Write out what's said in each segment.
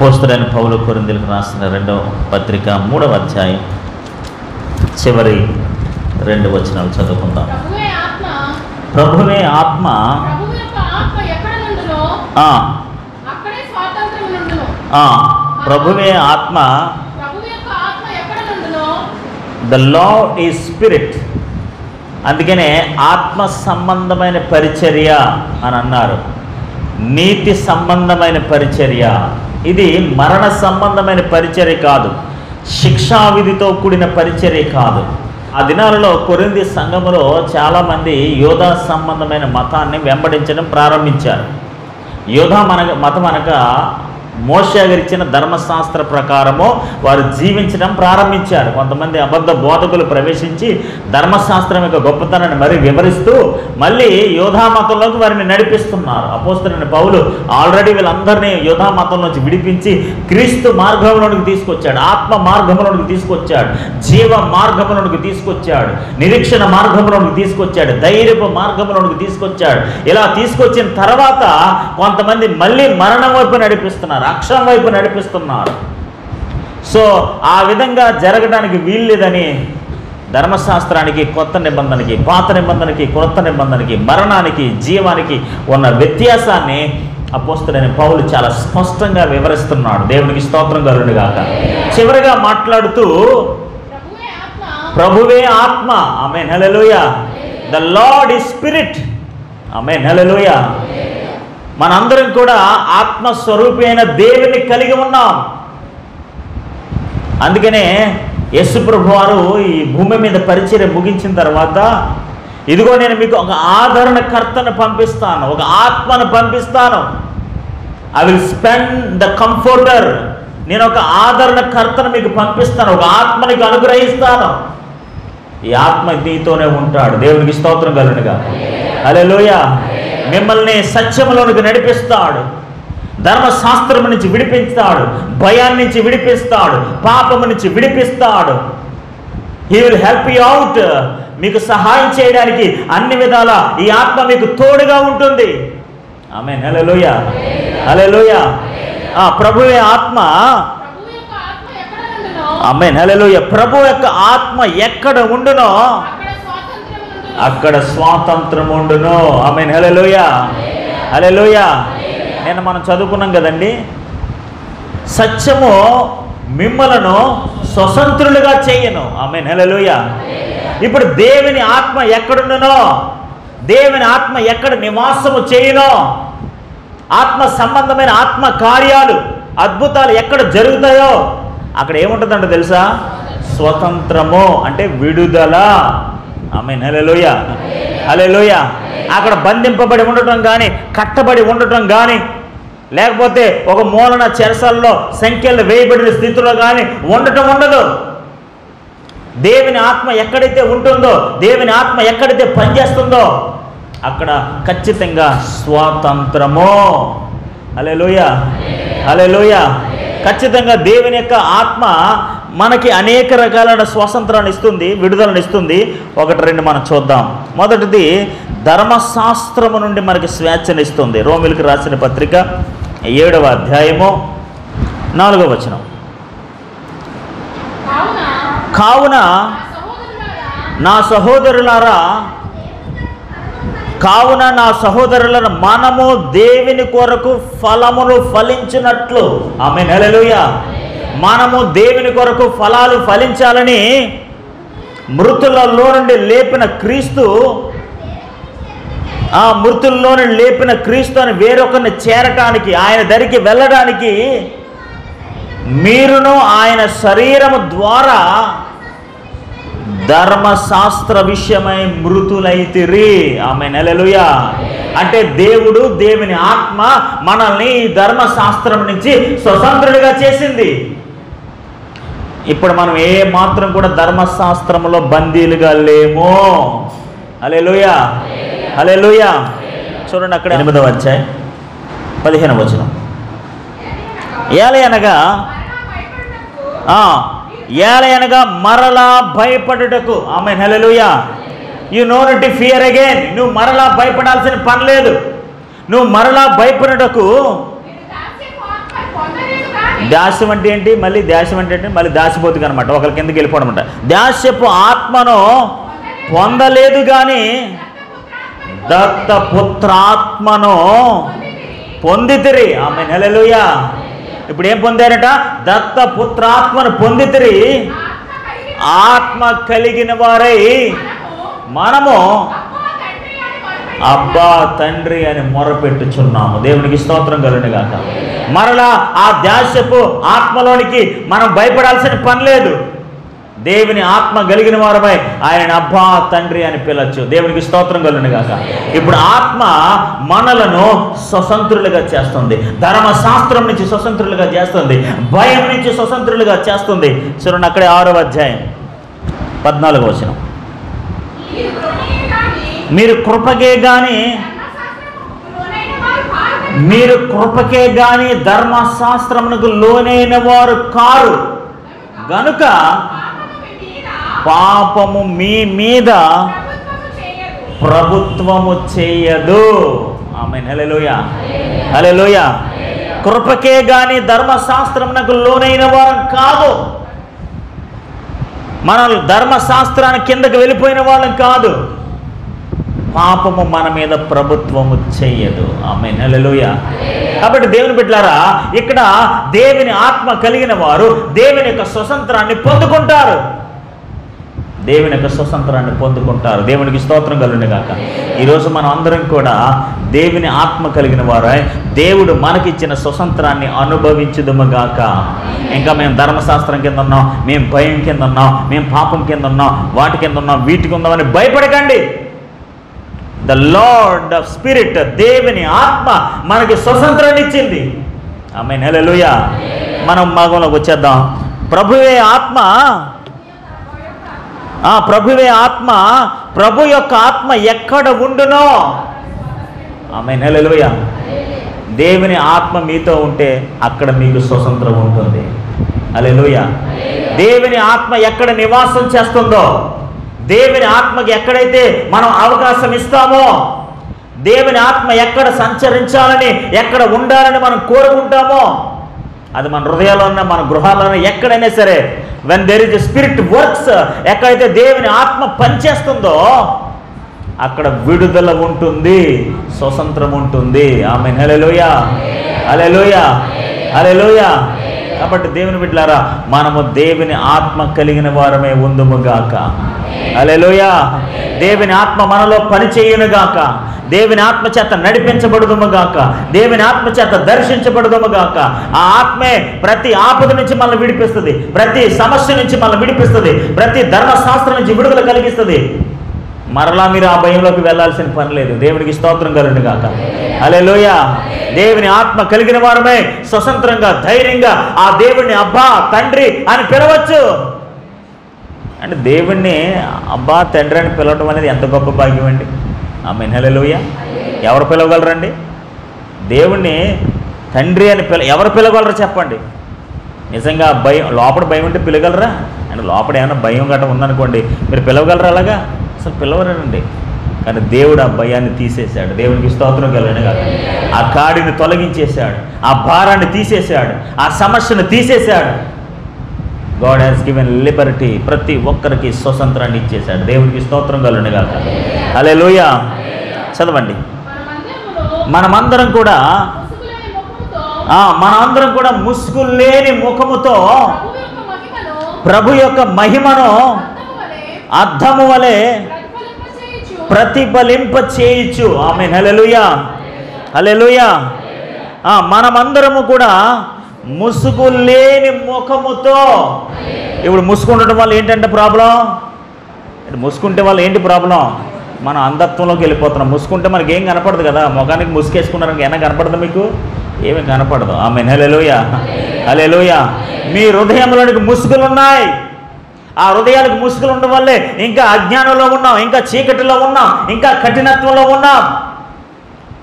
అపోస్తులైన పౌలు కొరిందులకు రాసిన రెండవ పత్రిక మూడవ అధ్యాయం చివరి రెండు వచనాలు చదువుకుందాం. ప్రభువే ఆత్మ. ప్రభువే ఆత్మ. ద లా ఈజ్ స్పిరిట్ అందుకనే ఆత్మ సంబంధమైన పరిచర్య అని అన్నారు. నీతి సంబంధమైన పరిచర్య. ఇది మరణ సంబంధమైన పరిచర్య కాదు. శిక్షావిధితో కూడిన పరిచర్య కాదు. ఆ దినాలలో కొరింది సంఘములో చాలామంది యోధా సంబంధమైన మతాన్ని వెంబడించడం ప్రారంభించారు. యోధా మన మతం అనగా మోషగారిచ్చిన ధర్మశాస్త్ర ప్రకారము వారు జీవించడం ప్రారంభించారు. కొంతమంది అబద్ధ బోధకులు ప్రవేశించి ధర్మశాస్త్రం యొక్క గొప్పతనాన్ని మరి వివరిస్తూ మళ్ళీ యోధా మతంలోకి వారిని నడిపిస్తున్నారు. అపోస్తున్న పౌలు ఆల్రెడీ వీళ్ళందరినీ యోధా మతంలోంచి విడిపించి క్రీస్తు మార్గంలోనికి తీసుకొచ్చాడు. ఆత్మ మార్గంలోనికి తీసుకొచ్చాడు. జీవ మార్గంలోనికి తీసుకొచ్చాడు. నిరీక్షణ మార్గంలోనికి తీసుకొచ్చాడు. ధైర్యపు మార్గంలోనికి తీసుకొచ్చాడు. ఇలా తీసుకొచ్చిన తర్వాత కొంతమంది మళ్ళీ మరణం వైపు నడిపిస్తున్నారు. అక్షరం వైపు నడిపిస్తున్నారు. సో ఆ విధంగా జరగడానికి వీల్లేదని ధర్మశాస్త్రానికి కొత్త నిబంధనకి పాత నిబంధనకి కొత్త నిబంధనకి మరణానికి జీవానికి ఉన్న వ్యత్యాసాన్ని అపోస్తులైన పౌలు చాలా స్పష్టంగా వివరిస్తున్నాడు. దేవునికి స్తోత్రం కలుగును గాక. చివరిగా మాట్లాడుతూ ప్రభువే ఆత్మ. ఆమె hallelujah. The lord is spirit ఆమె హల్లెలూయ. మనందరం కూడా ఆత్మ స్వరూపి అయిన దేవుని కలిగి ఉన్నాం. అందుకనే యశుప్రభు వారు ఈ భూమి మీద పరిచర్య ముగించిన తర్వాత ఇదిగో నేను మీకు ఒక ఆదరణకర్తను పంపిస్తాను ఒక ఆత్మను పంపిస్తాను. I will spend the comforter నేను ఒక ఆదరణకర్తను మీకు పంపిస్తాను ఒక ఆత్మ నీకు అనుగ్రహిస్తాను. ఈ ఆత్మ నీతోనే ఉంటాడు. దేవునికి స్తోత్రం కలుగునుగా హల్లెలూయా మిమ్మల్ని సత్యములోనికి నడిపిస్తాడు. ధర్మశాస్త్రం నుంచి విడిపిస్తాడు భయాన్ని నుంచి విడిపిస్తాడు. పాపము నుంచి విడిపిస్తాడు. He will help you out మీకు సహాయం చేయడానికి అన్ని విధాల ఈ ఆత్మ మీకు తోడుగా ఉంటుంది. ఆమె హల్లెలూయ హల్లెలూయ ఆ ప్రభు ఆత్మ. ఆమె హల్లెలూయ ప్రభు యొక్క ఆత్మ ఎక్కడ ఉండునో? అక్కడ స్వాతంత్రం ఉండును. ఆమె హలే లోయ హలే లోయ నేను మనం చదువుకున్నాం కదండి. సత్యము మిమ్మలను స్వతంత్రులుగా చేయను. ఆమె హల్లెలూయ ఇప్పుడు దేవుని ఆత్మ ఎక్కడుండునో? దేవుని ఆత్మ ఎక్కడ నివాసము చేయనో? ఆత్మ సంబంధమైన ఆత్మ కార్యాలు అద్భుతాలు ఎక్కడ జరుగుతాయో అక్కడ ఏముంటుందంట తెలుసా? స్వతంత్రము అంటే విడుదల. ఆమె హలెలోయ హలెలోయ అక్కడ బంధింపబడి ఉండటం కానీ కట్టబడి ఉండటం కానీ లేకపోతే ఒక మూలన చెరసల్లో సంఖ్యలు వేయబడిన స్థితిలో కానీ ఉండటం ఉండదు. దేవుని ఆత్మ ఎక్కడైతే ఉంటుందో దేవుని ఆత్మ ఎక్కడైతే పనిచేస్తుందో అక్కడ ఖచ్చితంగా స్వాతంత్రము. అలే లూయ ఖచ్చితంగా దేవుని యొక్క ఆత్మ మనకి అనేక రకాలైన స్వాతంత్రాన్ని ఇస్తుంది విడుదలను ఇస్తుంది. ఒకటి రెండు మనం చూద్దాం. మొదటిది ధర్మశాస్త్రము నుండి మనకి స్వేచ్ఛను ఇస్తుంది. రోమిలకు రాసిన పత్రిక ఏడవ అధ్యాయము నాలుగవ వచనం. కావున నా సహోదరులారా కావున నా సహోదరులను మనము దేవుని కొరకు ఫలములు ఫలించినట్లు. ఆమె నెలలుయ మనము దేవుని కొరకు ఫలాలు ఫలించాలని మృతులలో నుండి లేపిన క్రీస్తు ఆ మృతుల్లో నుండి లేపిన క్రీస్తు అని వేరొకరిని చేరటానికి ఆయన దరికి వెళ్ళడానికి మీరును ఆయన శరీరము ద్వారా ధర్మశాస్త్ర విషయమై మృతులైతిరి. ఆమె నెలలుయా అంటే దేవుడు దేవుని ఆత్మ మనల్ని ఈ ధర్మశాస్త్రం నుంచి స్వతంత్రుడిగా చేసింది. ఇప్పుడు మనం ఏ మాత్రం కూడా ధర్మశాస్త్రంలో బందీలుగా లేమో. అలే లేము అలే అలెలుయ చూడండి అక్కడ ఎనిమిదవ వచ్చాయి పదిహేను వచనం. ఏలే అనగా ఆ, ఏలయనగా మరలా భయపడుటకు. ఆమె hallelujah you no to fear again నువ్వు మరలా భయపడాల్సిన పని లేదు. నువ్వు మరలా భయపడుటకు. దాస్యం అంటే ఏంటి? మళ్ళీ దాస్యం అంటే ఏంటి? మళ్ళీ దాసిపోతుంది అనమాట ఒకరి కిందకి వెళ్ళిపోవడం అంట దాస్యపు ఆత్మను పొందలేదు కానీ దత్తపుత్రాత్మను పొందితిరి. ఆమె నెలలుయా ఇప్పుడు ఏం పొందారట? దత్తపుత్రాత్మను పొందితిరి. ఆత్మ కలిగిన వారై మనము అబ్బా తండ్రి అని మొరపెట్టుచున్నాము. దేవునికి స్తోత్రం కలుగును గాక మరలా ఆ దాస్యపు ఆత్మలోనికి మనం భయపడాల్సిన పని లేదు. దేవుని ఆత్మ కలిగిన వారమై ఆయన అబ్బా తండ్రి అని పిలవచ్చు దేవునికి స్తోత్రం కలుగును గాక ఇప్పుడు ఆత్మ మనలను స్వతంత్రులుగా చేస్తుంది. ధర్మశాస్త్రం నుంచి స్వతంత్రులుగా చేస్తుంది. భయం నుంచి స్వతంత్రులుగా చేస్తుంది. చూడండి అక్కడే ఆరో అధ్యాయం. పద్నాలుగు వచనం. మీరు కృపకే గాని మీరు కృపకే గాని ధర్మశాస్త్రమునకు లోనైన వారు కారు. గనుక పాపము మీ మీద ప్రభుత్వము చేయదు. ఆమె హలెలోయ హలెలోయ కృపకే గాని ధర్మశాస్త్రమునకు లోనైన వారం కాదు. మన ధర్మశాస్త్రాన్ని కిందకి వెళ్ళిపోయిన వాళ్ళం కాదు. పాపము మన మీద ప్రభుత్వము చెయ్యదు ఆమె నెలలుయ కాబట్టి దేవుని బిడ్డలారా ఇక్కడ దేవుని ఆత్మ కలిగిన వారు దేవుని యొక్క స్వతంత్రాన్ని పొందుకుంటారు. దేవుని యొక్క స్వతంత్రాన్ని పొందుకుంటారు. దేవునికి స్తోత్రం కలుగును గాక ఈరోజు మనం అందరం కూడా దేవుని ఆత్మ కలిగిన వారై దేవుడు మనకిచ్చిన స్వతంత్రాన్ని అనుభవించుదుము గాక ఇంకా మేము ధర్మశాస్త్రం కింద ఉన్నాం మేము భయం కింద ఉన్నాం మేము పాపం కింద ఉన్నాం వాటి కింద ఉన్నాం వీటికి ఉందామని భయపడకండి. ద లార్డ్ ఆఫ్ స్పిరిట్ దేవుని ఆత్మ మనకి స్వతంత్రాన్ని ఇచ్చింది. ఆమె నెలలుయ మనం మగంలోకి వచ్చేద్దాం. ప్రభువే ఆత్మ. ఆ ప్రభువే ఆత్మ ప్రభు యొక్క ఆత్మ ఎక్కడ ఉండునో? ఆమె నెలలోయ దేవుని ఆత్మ మీతో ఉంటే అక్కడ మీకు స్వతంత్రం ఉంటుంది. అలెలుయ దేవుని ఆత్మ ఎక్కడ నివాసం చేస్తుందో దేవుని ఆత్మకి ఎక్కడైతే మనం అవకాశం ఇస్తామో దేవుని ఆత్మ ఎక్కడ సంచరించాలని ఎక్కడ ఉండాలని మనం కోరుకుంటామో అది మన హృదయాల్లోనే మన గృహాల్లోనే ఎక్కడైనా సరే when there is spirit works ఎక్కడైతే దేవుని ఆత్మ పనిచేస్తుందో అక్కడ విడుదల ఉంటుంది స్వతంత్రం ఉంటుంది. ఆమె హలెలోయ హలెలోయ హలెలోయ కాబట్టి దేవుని బిడ్డలారా మనము దేవుని ఆత్మ కలిగిన వారమే ఉందుముగాక హలెలోయ దేవుని ఆత్మ మనలో పనిచేయునుగాక దేవుని ఆత్మ చేత నడిపించబడుదుముగాక దేవుని ఆత్మ చేత దర్శించబడుదుముగాక ఆ ఆత్మే ప్రతి ఆపద నుంచి మనల్ని విడిపిస్తుంది ప్రతి సమస్య నుంచి మనల్ని విడిపిస్తుంది ప్రతి ధర్మశాస్త్రం నుంచి విడుదల కలిగిస్తుంది. మరలా మీరు ఆ భయంలోకి వెళ్ళాల్సిన పని లేదు. దేవునికి స్తోత్రం కలుగును కాక అలే దేవుని ఆత్మ కలిగిన వారమే స్వతంత్రంగా ధైర్యంగా ఆ దేవుణ్ణి అబ్బా తండ్రి అని పిలవచ్చు. అంటే దేవుణ్ణి అబ్బా తండ్రి అని పిలవడం అనేది ఎంత గొప్ప భాగ్యం అండి. ఆ హలెలుయ ఎవరు పిలవగలరండి? దేవుణ్ణి తండ్రి అని పిల ఎవరు పిలవగలరు చెప్పండి? నిజంగా భయం లోపల భయం ఉంటే పిలగలరా? అండ్ లోపల ఏమైనా భయం గట్రా ఉందనుకోండి మీరు పిలవగలరా అలాగా? అసలు పిలవరనండి కానీ దేవుడు ఆ భయాన్ని తీసేశాడు. దేవునికి స్తోత్రం కలగను కాదు ఆ కాడిని తొలగించేశాడు. ఆ భారాన్ని తీసేశాడు. ఆ సమస్యను తీసేశాడు. God has given liberty. ప్రతి ఒక్కరికి స్వతంత్రాన్ని ఇచ్చేశాడు. దేవునికి స్తోత్రం కలను కాదు అలే చదవండి. మనమందరం కూడా మన మనమందరం కూడా ముసుగు లేని ముఖముతో ప్రభు యొక్క మహిమను అర్థము వలె ప్రతిఫలింప చేయొచ్చు ఆమె హలెలుయా హలెలుయా మనమందరము కూడా ముసుగు లేని ముఖముతో ఇప్పుడు ముసుకుండటం వల్ల ఏంటంటే ప్రాబ్లం? ముసుకుంటే వల్ల ఏంటి ప్రాబ్లం? మనం అంధత్వంలోకి వెళ్ళిపోతున్నాం. ముసుకుంటే మనకి ఏం కనపడదు కదా? ముఖానికి ముసుకేసుకున్నారని ఏమైనా కనపడదు మీకు? ఏమీ కనపడదు. ఆమె హలెలుయా హలెలుయా మీ హృదయంలోనికి ముసుగులు ఉన్నాయి ఆ హృదయాలకు ముసుగులు ఉండడం వల్లే ఇంకా అజ్ఞానంలో ఉన్నాం ఇంకా చీకటిలో ఉన్నాం ఇంకా కఠినత్వంలో ఉన్నాం.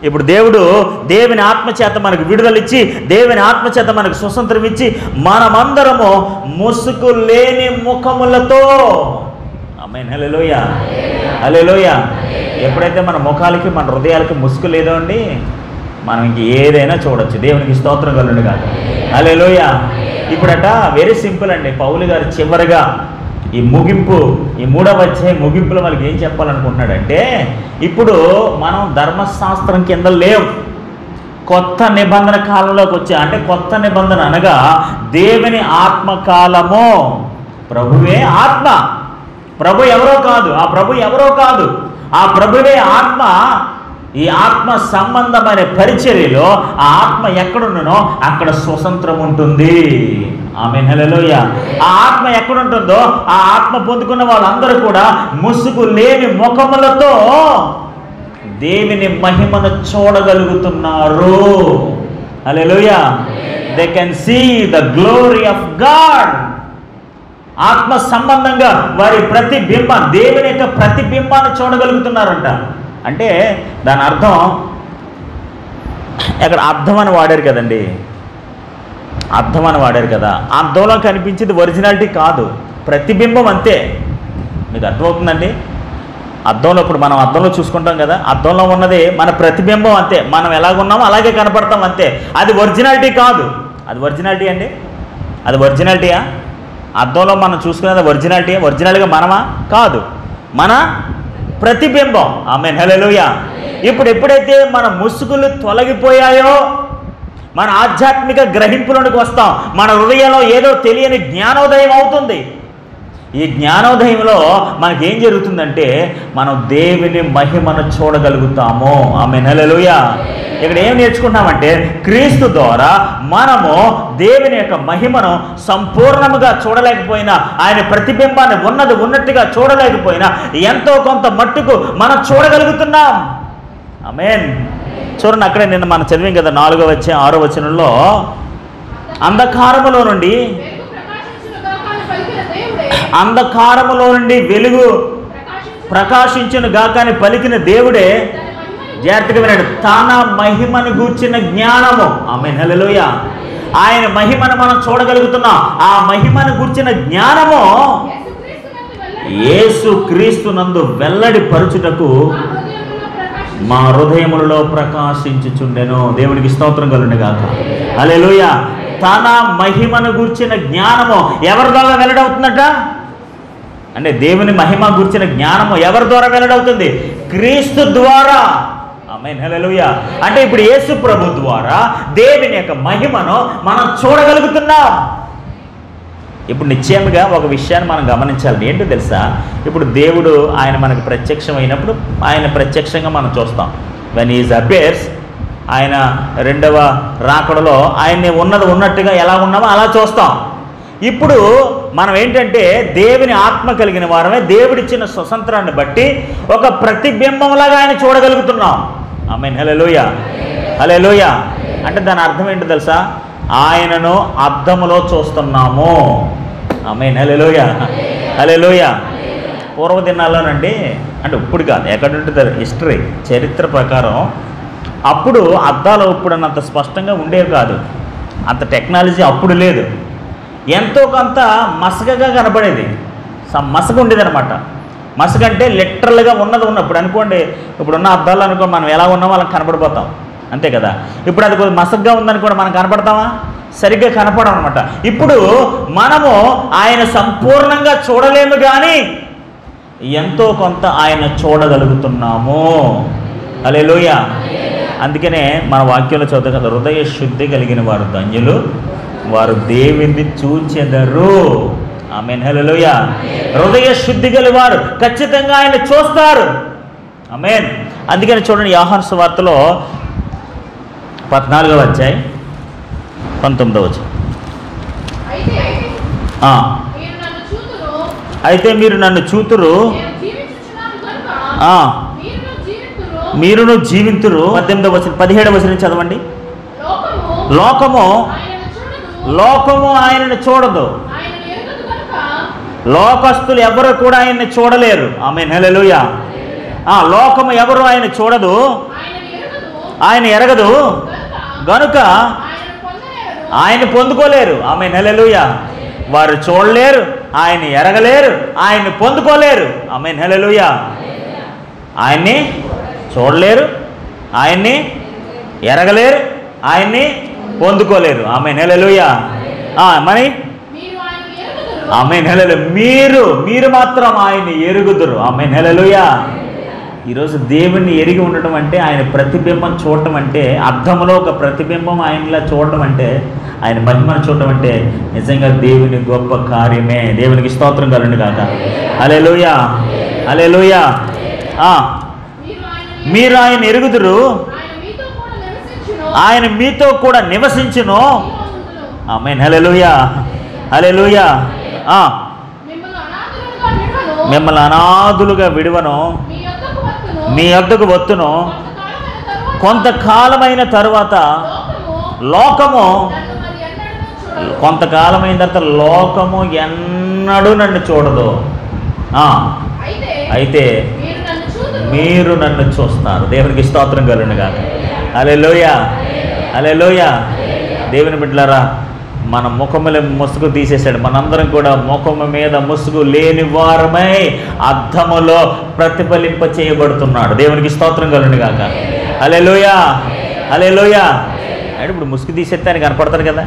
ఇప్పుడు దేవుడు దేవుని ఆత్మచేత మనకు విడుదలిచ్చి దేవుని ఆత్మచేత మనకు స్వతంత్రం ఇచ్చి మనమందరము ముసుగు లేని ముఖములతో అమ్మాయి హలోయ హలోయ ఎప్పుడైతే మన ముఖాలకి మన హృదయాలకి ముసుగు లేదో అండి మనం ఇంక ఏదైనా చూడొచ్చు. దేవునికి స్తోత్రం కలుండి కాదు హలోయ ఇప్పుడట వెరీ సింపుల్ అండి. పౌలు గారు చివరిగా ఈ ముగింపు ఈ మూడవ అధ్యాయం ముగింపులో వాళ్ళకి ఏం చెప్పాలనుకుంటున్నాడంటే ఇప్పుడు మనం ధర్మశాస్త్రం కింద లేవు కొత్త నిబంధన కాలంలోకి వచ్చా అంటే కొత్త నిబంధన అనగా దేవుని ఆత్మకాలము ప్రభువే ఆత్మ. ప్రభు ఎవరో కాదు ఆ ప్రభు ఎవరో కాదు. ఆ ప్రభువే ఆత్మ. ఈ ఆత్మ సంబంధమైన పరిచర్యలో ఆ ఆత్మ ఎక్కడున్ననో అక్కడ స్వతంత్రం ఉంటుంది. ఆమె నెలలోయ ఆ ఆత్మ ఎక్కడుంటుందో ఆ ఆత్మ పొందుకున్న వాళ్ళందరూ కూడా ముసుగు లేని ముఖములతో దేవుని మహిమను చూడగలుగుతున్నారు. Hallelujah they can see the glory of God ఆత్మ సంబంధంగా వారి ప్రతిబింబం దేవుని యొక్క ప్రతిబింబాన్ని చూడగలుగుతున్నారంట. అంటే దాని అర్థం అక్కడ అర్థం అని వాడారు కదండి. అర్థం అని వాడారు కదా. అర్థంలో కనిపించేది ఒరిజినాలిటీ కాదు. ప్రతిబింబం అంతే. మీకు అర్థమవుతుందండి? అద్దంలో ఇప్పుడు మనం అద్దంలో చూసుకుంటాం కదా. అద్దంలో ఉన్నది మన ప్రతిబింబం అంతే. మనం ఎలాగున్నామో అలాగే కనపడతాం అంతే. అది ఒరిజినాలిటీ కాదు. అది ఒరిజినాలిటీ అండి? అది ఒరిజినాలిటీయా? అద్దంలో మనం చూసుకునేది ఒరిజినాలిటీ ఒరిజినల్గా మనమా? కాదు. మన ప్రతిబింబం. ఆమె హలోయ ఇప్పుడు ఎప్పుడైతే మన ముసుగులు తొలగిపోయాయో మన ఆధ్యాత్మిక గ్రహింపులోనికి వస్తాం. మన హృదయంలో ఏదో తెలియని జ్ఞానోదయం అవుతుంది. ఈ జ్ఞానోదయంలో మనకేం జరుగుతుందంటే మనం దేవుని మహిమను చూడగలుగుతాము. ఆమె నెలలుయా ఇక్కడ ఏం నేర్చుకుంటామంటే క్రీస్తు ద్వారా మనము దేవుని యొక్క మహిమను సంపూర్ణముగా చూడలేకపోయినా ఆయన ప్రతిబింబాన్ని ఉన్నది ఉన్నట్టుగా చూడలేకపోయినా ఎంతో కొంత మట్టుకు మనం చూడగలుగుతున్నాం. ఆమెన్. చూడండి అక్కడే నిన్న మనం చదివాం కదా నాలుగో వచ్చే ఆరో వచనంలో. అంధకారములో నుండి అంధకారములో నుండి వెలుగు ప్రకాశించు ప్రకాశించును గాక అని పలికిన దేవుడే జాగ్రత్తగా వినండి. తన మహిమను గూర్చిన జ్ఞానము. ఆమె నెలలోయ ఆయన మహిమను మనం చూడగలుగుతున్నాం. ఆ మహిమను గూర్చిన జ్ఞానము యేసు క్రీస్తు నందు వెల్లడి పరుచుటకు మా హృదయములలో ప్రకాశించుచుండెను. దేవునికి స్తోత్రం కలుండగాక అలే లోయ తన మహిమను గూర్చిన జ్ఞానము ఎవరి ద్వారా వెల్లడవుతుందట? అంటే దేవుని మహిమ గూర్చిన జ్ఞానము ఎవరి ద్వారా వెల్లడవుతుంది? క్రీస్తు ద్వారా. అంటే ఇప్పుడు యేసు ప్రభు ద్వారా దేవుని యొక్క మహిమను మనం చూడగలుగుతున్నాం. ఇప్పుడు నిశ్చయంగా ఒక విషయాన్ని మనం గమనించాలి. ఏంటో తెలుసా? ఇప్పుడు దేవుడు ఆయన మనకు ప్రత్యక్షమైనప్పుడు ఆయన ప్రత్యక్షంగా మనం చూస్తాం. వెన్ ఈజ్ అపేర్స్ ఆయన రెండవ రాకడలో ఆయన్ని ఉన్నది ఉన్నట్టుగా ఎలా ఉన్నామో అలా చూస్తాం. ఇప్పుడు మనం ఏంటంటే దేవుని ఆత్మ కలిగిన వారమే దేవుడిచ్చిన స్వతంత్రాన్ని బట్టి ఒక ప్రతిబింబంలాగా ఆయన చూడగలుగుతున్నాం. ఆమె హలెలోయ హలెలోయ అంటే దాని అర్థం ఏంటో తెలుసా? ఆయనను అద్దములో చూస్తున్నాము. ఆమె హలెలోయ హలెలోయ పూర్వదినాల్లోనండి అంటే ఇప్పుడు కాదు ఎక్కడ ఉంటుంది హిస్టరీ చరిత్ర ప్రకారం అప్పుడు అద్దాలు ఇప్పుడు అంత స్పష్టంగా ఉండేవి కాదు. అంత టెక్నాలజీ అప్పుడు లేదు. ఎంతో కొంత మసకగా కనపడేది స- మసక ఉండేదనమాట మసక అంటే లిటరల్గా ఉన్నది ఉన్నప్పుడు అనుకోండి ఇప్పుడున్న అద్దాలు అనుకో మనం ఎలా ఉన్నామో అలా కనపడిపోతాం అంతే కదా? ఇప్పుడు అది కొద్దిగా మసగ్గా కూడా మనం కనపడతామా? సరిగ్గా కనపడం అనమాట ఇప్పుడు మనము ఆయన సంపూర్ణంగా చూడలేము కానీ ఎంతో కొంత ఆయన చూడగలుగుతున్నాము. అలే అందుకనే మన వాక్యంలో చదువు కదా హృదయ శుద్ధి కలిగిన వారు ధన్యులు వారు దేవుని చూచెదరు. ఆమె హలోయ హృదయ శుద్ధి గల వారు ఖచ్చితంగా ఆయన చూస్తారు. ఆమెన్. అందుకని చూడండి యాహాన్ వార్తలో పద్నాలుగవ అధ్యాయం పంతొమ్మిదవ వచ్చి అయితే మీరు నన్ను చూతురు. మీరును జీవితురు. పద్దెనిమిదవ వచ్చిన పదిహేడవ వచ్చిన చదవండి. లోకము లోకము ఆయనను చూడదు. లోకస్తులు ఎవరు కూడా ఆయన్ని చూడలేరు. ఆమె నెలలుయ లోకము ఎవరు ఆయన చూడదు. ఆయన ఎరగదు. కనుక గనుక ఆయన పొందుకోలేరు. ఆమె నెలలుయ వారు చూడలేరు. ఆయన ఎరగలేరు. ఆయన్ని పొందుకోలేరు. ఆమె నెలలుయ ఆయన్ని చూడలేరు. ఆయన్ని ఎరగలేరు. ఆయన్ని పొందుకోలేరు. ఆమె నెలలుయ మరి? ఆమె నెలలు మీరు మీరు మాత్రం ఆయన్ని ఎరుగుదురు. ఆమె నెలలుయా ఈరోజు దేవుణ్ణి ఎరిగి ఉండటం అంటే ఆయన ప్రతిబింబం చూడటం అంటే అర్థంలో ఒక ప్రతిబింబం ఆయనలా చూడటం అంటే ఆయన మహిమను చూడటం అంటే నిజంగా దేవుని గొప్ప కార్యమే. దేవునికి స్తోత్రం కలండి కాక అలే లోయ అలే లోయ మీరు ఆయన మీరు ఆయన ఎరుగుదురు. ఆయన మీతో కూడా నివసించును. ఆయన మీతో కూడా నివసించును జీవముందును. ఆమె హలెలుయ హలెలుయ మిమ్మల్ని అనాథులుగా విడువను. మిమ్మల్ని అనాథులుగా విడువను. మీ యొద్దకు వత్తును. కొంతకాలమైన తరువాత లోకము కొంతకాలమైన తర్వాత లోకము ఎన్నడూ నన్ను చూడదు. అయితే మీరు నన్ను చూస్తారు. దేవునికి స్తోత్రం కలుగును కాక అలే లోయ అలే లోయ దేవుని బిడ్డలారా మన ముఖముల ముసుగు తీసేశాడు. మనందరం కూడా ముఖము మీద ముసుగు లేని వారమై అర్థములో ప్రతిఫలింప చేయబడుతున్నాడు. దేవునికి స్తోత్రం కలుగును కాక అలే లోయ అలే లోయ అంటే ఇప్పుడు ముసుగు తీసేస్తే ఆయన కనపడతాడు కదా.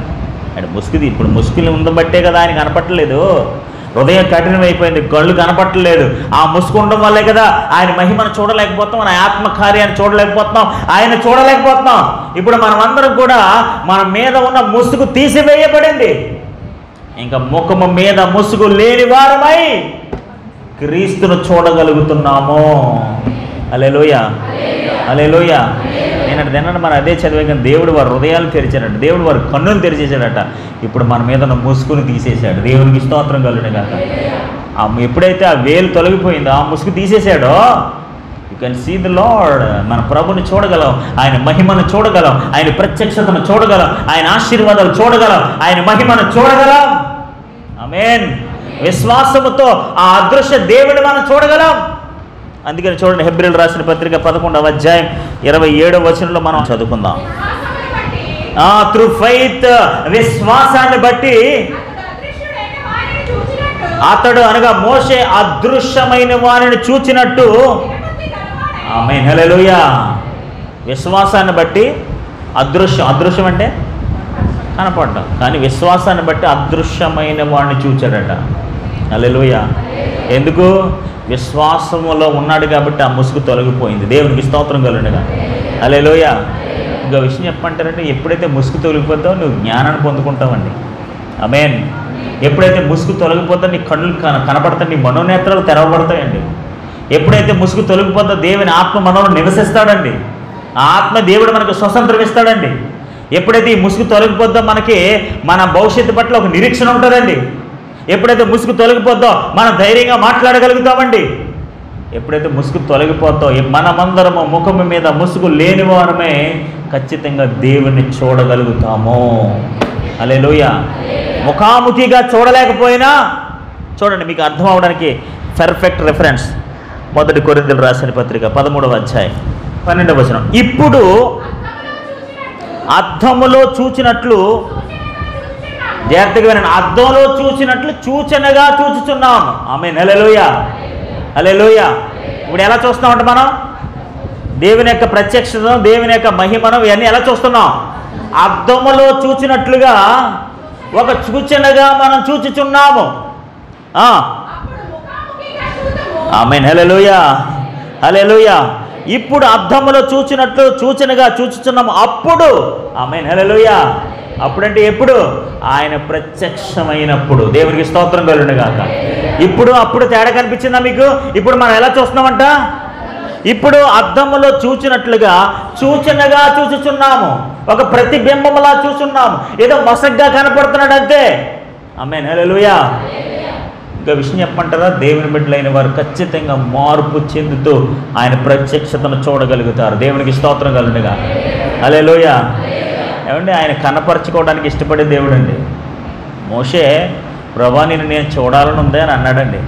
అంటే ముసుగుది ఇప్పుడు ముసుగులు ఉండబట్టే కదా ఆయన కనపట్టలేదు హృదయం కఠినమైపోయింది కళ్ళు కనపట్టలేదు. ఆ ముసుగు ఉండడం వల్లే కదా ఆయన మహిమను చూడలేకపోతున్నాం ఆయన ఆత్మ కార్యాన్ని చూడలేకపోతున్నాం ఆయన చూడలేకపోతున్నాం. ఇప్పుడు మనం అందరం కూడా మన మీద ఉన్న ముసుగు తీసివేయబడింది. ఇంకా ముఖము మీద ముసుగు లేని వారమై క్రీస్తును చూడగలుగుతున్నాము. అలెలోయ అలెలోయ నేను తిన్నాను మరి అదే చదివే దేవుడు వారి హృదయాలు తెరిచాడట. దేవుడు వారి కన్నులు తెరిచేశాడట. ఇప్పుడు మన మీద ఉన్న ముసుగును తీసేశాడు. దేవునికి స్తోత్రం కలుడు కాక ఆ ఎప్పుడైతే ఆ వేలు తొలగిపోయిందో ఆ ముసుగు తీసేశాడో you can see the lord మన ప్రభుని చూడగలం. ఆయన మహిమను చూడగలం. ఆయన ప్రత్యక్షతను చూడగలం. ఆయన ఆశీర్వాదాలు చూడగలం. ఆయన మహిమను చూడగలం. ఆమేన్ విశ్వాసముతో ఆ అదృశ్య దేవుని మనం చూడగలం. అందుకని చూడండి హెబ్రిల్ రాసిన పత్రిక పదకొండవ అధ్యాయం ఇరవై ఏడవ వచనంలో మనం చదువుకుందాం. త్రూ ఫైత్ విశ్వాసాన్ని బట్టి అతడు అనగా మోసే అదృశ్యమైన వారిని చూచినట్టు. ఆమె విశ్వాసాన్ని బట్టి అదృశ్యం. అదృశ్యం అంటే కనపడ్డం. కానీ విశ్వాసాన్ని బట్టి అదృశ్యమైన వాడిని చూచాడట. అలెలుయా ఎందుకు? విశ్వాసములో ఉన్నాడు కాబట్టి ఆ ముసుగు తొలగిపోయింది. దేవునికి స్తోత్రం అలాగే లోయ ఇంకో విషయం చెప్పంటారంటే ఎప్పుడైతే ముసుగు తొలగిపోతావో నువ్వు జ్ఞానాన్ని పొందుకుంటావండి. అమేన్ ఎప్పుడైతే ముసుగు తొలగిపోతా నీ కళ్ళు కన కనపడతాయి నీ మనోనేత్రాలు తెరవబడతాయండి. ఎప్పుడైతే ముసుగు తొలగిపోతా దేవుని ఆత్మ మనలో నివసిస్తాడండి ఆ ఆత్మ దేవుడు మనకు స్వతంత్రం ఇస్తాడండి. ఎప్పుడైతే ఈ ముసుగు తొలగిపోద్దో మనకి మన భవిష్యత్తు పట్ల ఒక నిరీక్షణ ఉంటుందండి ఎప్పుడైతే ముసుగు తొలగిపోద్దో మనం ధైర్యంగా మాట్లాడగలుగుతామండి. ఎప్పుడైతే ముసుగు తొలగిపోతో మనమందరము ముఖము మీద ముసుగు లేని వారమే ఖచ్చితంగా దేవుణ్ణి చూడగలుగుతాము. అలే ముఖాముఖిగా చూడలేకపోయినా చూడండి మీకు అర్థం అవడానికి పర్ఫెక్ట్ రెఫరెన్స్ మొదటి కొరిందులు రాసిన పత్రిక పదమూడవ అధ్యాయం పన్నెండవ వచనం. ఇప్పుడు అర్థములో చూచినట్లు జాగ్రత్తగా వినండి. అద్దంలో చూసినట్లు సూచనగా చూచుచున్నాం. ఆమె నెలలోయ అలెలోయ ఇప్పుడు ఎలా చూస్తున్నామంట మనం? దేవుని యొక్క ప్రత్యక్షతను దేవుని యొక్క మహిమను ఇవన్నీ ఎలా చూస్తున్నాం? అద్దములో చూచినట్లుగా ఒక సూచనగా మనం చూచుచున్నాము. ఆమె నెలలోయ హలెలుయ ఇప్పుడు అద్దములో చూచినట్లు సూచనగా చూచుచున్నాము. అప్పుడు ఆమె హలెలుయ అప్పుడంటే ఎప్పుడు? ఆయన ప్రత్యక్షమైనప్పుడు. దేవునికి స్తోత్రం కలుగును కాక ఇప్పుడు అప్పుడు తేడా కనిపించిందా మీకు? ఇప్పుడు మనం ఎలా చూస్తున్నామంట? ఇప్పుడు అద్దములో చూచినట్లుగా సూచనగా చూచుచున్నాము. ఒక ప్రతిబింబంలా చూస్తున్నాము ఏదో మసగ్గా కనపడుతున్నాడు అంతే ఆమె నెలలుయా ఇంకా విషయం చెప్పంటారా దేవుని బిడ్డలైన వారు ఖచ్చితంగా మార్పు చెందుతూ ఆయన ప్రత్యక్షతను చూడగలుగుతారు. దేవునికి స్తోత్రం కలుగుగా అలే లోయ ఏమండి ఆయన కనపరచుకోవడానికి ఇష్టపడే దేవుడు అండి మోషే ప్రభా నేను నేను చూడాలని ఉందే అని అన్నాడండి.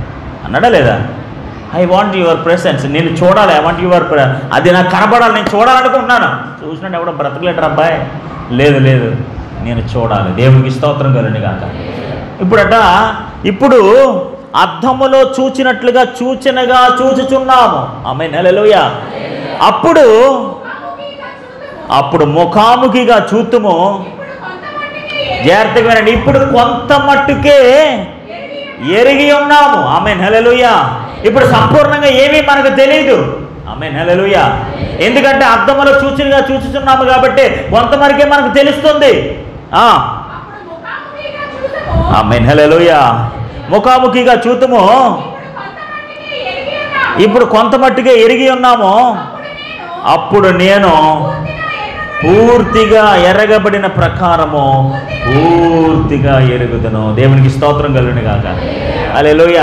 అన్నాడా లేదా? ఐ వాంట్ యువర్ ప్రెసెన్స్ నేను చూడాలి. ఐ వాంట్ యువర్ అది నాకు కనపడాలి నేను చూడాలనుకుంటున్నాను. చూసినట్టు ఎవడో బ్రతకలేటర్ అబ్బాయి. లేదు లేదు. నేను చూడాలి. దేవునికి స్తోత్రం కలండి కాక ఇప్పుడట ఇప్పుడు అర్థములో చూచినట్లుగా చూచినగా చూచుచున్నాము. ఆమె నెలలోయ అప్పుడు అప్పుడు ముఖాముఖిగా చూతుము. జాగ్రత్తగా వినండి. ఇప్పుడు కొంత మట్టుకే ఎరిగి ఉన్నాము. ఆమె నెలలుయ ఇప్పుడు సంపూర్ణంగా ఏమీ మనకు తెలియదు ఆమె నెలలుయ ఎందుకంటే అర్థములో చూచిగా చూచుచున్నాము కాబట్టి కొంతవరకే మనకు తెలుస్తుంది. ఆమె నెలలుయ ముఖాముఖిగా చూతుము. ఇప్పుడు కొంత మట్టుకే ఎరిగి ఉన్నాము. అప్పుడు నేను పూర్తిగా ఎరగబడిన ప్రకారము పూర్తిగా ఎరుగుదను. దేవునికి స్తోత్రం కలుగును కాక అలే లోయ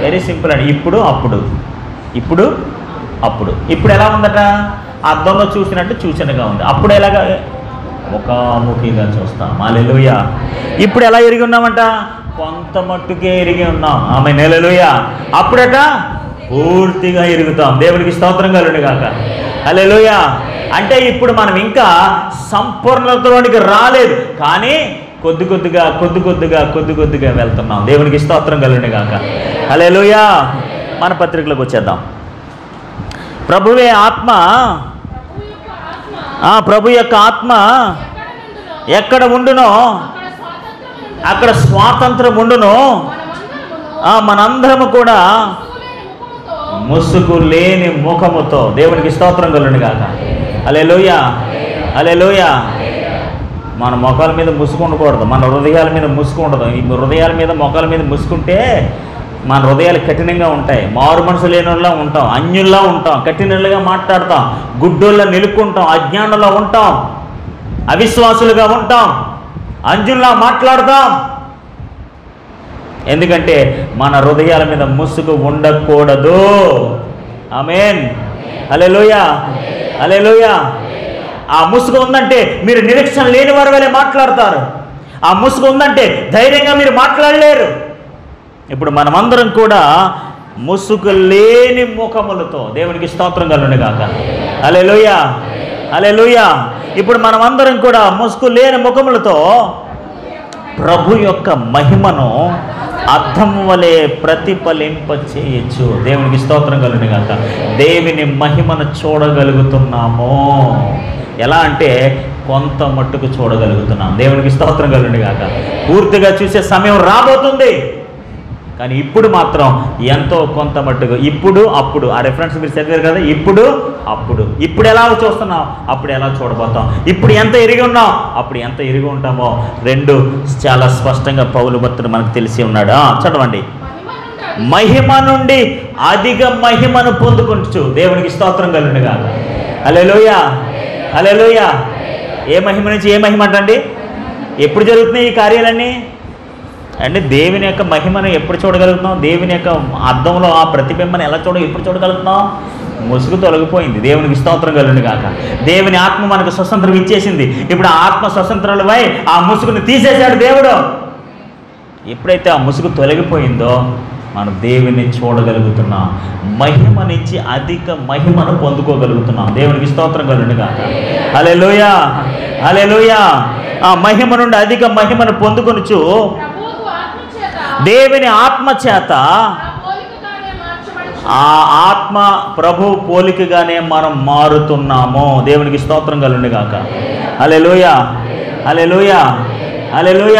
వెరీ సింపుల్ అండి. ఇప్పుడు అప్పుడు. ఇప్పుడు అప్పుడు. ఇప్పుడు ఎలా ఉందట? అద్దంలో చూసినట్టు చూసినగా ఉంది. అప్పుడు ఎలాగా? ముఖాముఖిగా చూస్తాం. అలెలుయ ఇప్పుడు ఎలా ఎరిగి ఉన్నామంట? కొంత మట్టుకే ఎరిగి ఉన్నాం. ఆమె నెలలుయ అప్పుడట పూర్తిగా ఎరుగుతాం. దేవునికి స్తోత్రం కాక గాక. లోయ అంటే ఇప్పుడు మనం ఇంకా సంపూర్ణతలోనికి రాలేదు. కానీ కొద్ది కొద్దిగా కొద్ది కొద్దిగా కొద్ది కొద్దిగా వెళ్తున్నాం. దేవునికి స్తోత్రం కాక గాక. లోయ మన పత్రికలకు వచ్చేద్దాం. ప్రభువే ఆత్మ. ప్రభు యొక్క ఆత్మ ఆ యొక్క ఆత్మ ఎక్కడ ఉండునో అక్కడ స్వాతంత్రం ఉండును. మనందరము కూడా ముసుగు లేని ముఖముతో దేవునికి స్తోత్రం కలుగును కాక అలే లోయ అలే లోయ మన ముఖాల మీద ముసుగు ఉండకూడదు మన హృదయాల మీద ముసుగు ఉండదు. ఈ హృదయాల మీద ముఖాల మీద ముసుకుంటే మన హృదయాలు కఠినంగా ఉంటాయి. మారు మనసు లేనిలా ఉంటాం అన్యుల్లా ఉంటాం కఠినలుగా మాట్లాడతాం గుడ్డోళ్ళ నిలుక్కుంటాం అజ్ఞానంలో ఉంటాం అవిశ్వాసులుగా ఉంటాం అంజుల్లా మాట్లాడతాం ఎందుకంటే మన హృదయాల మీద ముసుగు ఉండకూడదు. ఆమెన్. అలే అలెలుయా అలే ఆ ముసుగు ఉందంటే మీరు నిరీక్షణ లేని వారి వలె మాట్లాడతారు. ఆ ముసుగు ఉందంటే ధైర్యంగా మీరు మాట్లాడలేరు. ఇప్పుడు మనమందరం కూడా ముసుగు లేని ముఖములతో దేవునికి స్తోత్రం కలుగును కాక అలే లోయ అలే లోయ ఇప్పుడు మనమందరం కూడా ముసుగు లేని ముఖములతో ప్రభు యొక్క మహిమను అర్థం వలె ప్రతిఫలింప చేయొచ్చు. దేవునికి స్తోత్రం కలుగును కాక దేవుని మహిమను చూడగలుగుతున్నాము. ఎలా అంటే కొంత మట్టుకు చూడగలుగుతున్నాం. దేవునికి స్తోత్రం కలుగును కాక పూర్తిగా చూసే సమయం రాబోతుంది. కానీ ఇప్పుడు మాత్రం ఎంతో కొంత మట్టుకు ఇప్పుడు అప్పుడు. ఆ రెఫరెన్స్ మీరు చదివారు కదా? ఇప్పుడు అప్పుడు. ఇప్పుడు ఎలా చూస్తున్నాం? అప్పుడు ఎలా చూడబోతాం? ఇప్పుడు ఎంత ఎరిగి ఉన్నాం? అప్పుడు ఎంత ఎరిగి ఉంటామో రెండు చాలా స్పష్టంగా పౌలు భక్తుడు మనకు తెలిసి ఉన్నాడు. చదవండి. మహిమ నుండి అధిక మహిమను పొందుకుంటు దేవునికి స్తోత్రం కలుగునుగా. అలెలోయ అలెలోయ ఏ మహిమ నుంచి ఏ మహిమ అంటండి? ఎప్పుడు జరుగుతున్నాయి ఈ కార్యాలన్నీ? అంటే దేవుని యొక్క మహిమను ఎప్పుడు చూడగలుగుతున్నాం? దేవుని యొక్క అర్థంలో ఆ ప్రతిబింబను ఎలా చూడ ఎప్పుడు చూడగలుగుతున్నాం? ముసుగు తొలగిపోయింది. దేవునికి స్తోత్రం కలుగును కాక దేవుని ఆత్మ మనకు స్వతంత్రం ఇచ్చేసింది. ఇప్పుడు ఆ ఆత్మ స్వతంత్రాలపై ఆ ముసుగుని తీసేశాడు దేవుడు. ఎప్పుడైతే ఆ ముసుగు తొలగిపోయిందో మనం దేవుని చూడగలుగుతున్నాం. మహిమ నుంచి అధిక మహిమను పొందుకోగలుగుతున్నాం. దేవునికి స్తోత్రం కాక అలే లోయా అలే లోయా ఆ మహిమ నుండి అధిక మహిమను పొందుకొనుచు దేవుని ఆత్మ చేత ఆ ఆత్మ ప్రభు పోలికగానే మనం మారుతున్నాము. దేవునికి స్తోత్రం కలుగును గాక. అలే లోయ అలే లోయ అలే లోయ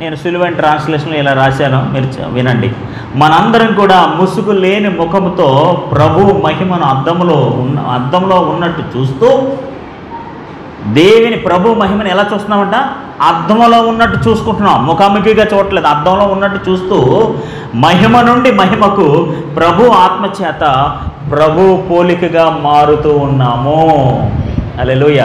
నేను సులువైన ట్రాన్స్లేషన్లో ఇలా రాశాను. మీరు వినండి. మనందరం కూడా ముసుగు లేని ముఖంతో ప్రభు మహిమను అద్దంలో ఉన్న అద్దంలో ఉన్నట్టు చూస్తూ దేవిని ప్రభు మహిమను ఎలా చూస్తున్నామంట? అద్దంలో ఉన్నట్టు చూసుకుంటున్నాం. ముఖాముఖిగా చూడట్లేదు. అద్దంలో ఉన్నట్టు చూస్తూ మహిమ నుండి మహిమకు ప్రభు ఆత్మచేత ప్రభు పోలికగా మారుతూ ఉన్నాము. అలెలుయ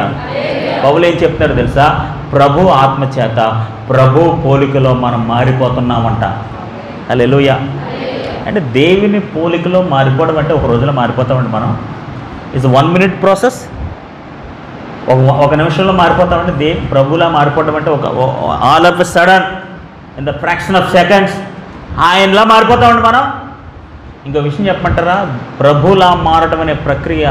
పౌలు ఏం చెప్తాడు తెలుసా? ప్రభు ఆత్మచేత ప్రభు పోలికలో మనం మారిపోతున్నామంట. అలెలుయ అంటే దేవుని పోలికలో మారిపోవడం అంటే ఒక రోజులో మారిపోతామండి మనం. ఇట్స్ వన్ మినిట్ ప్రాసెస్ ఒక ఒక నిమిషంలో మారిపోతామంటే దే ప్రభులా మారిపోవడం అంటే ఒక all of sudden in the fraction of seconds ఆయనలా మారిపోతామండి మనం. ఇంకో విషయం చెప్పమంటారా? ప్రభులా మారటం అనే ప్రక్రియ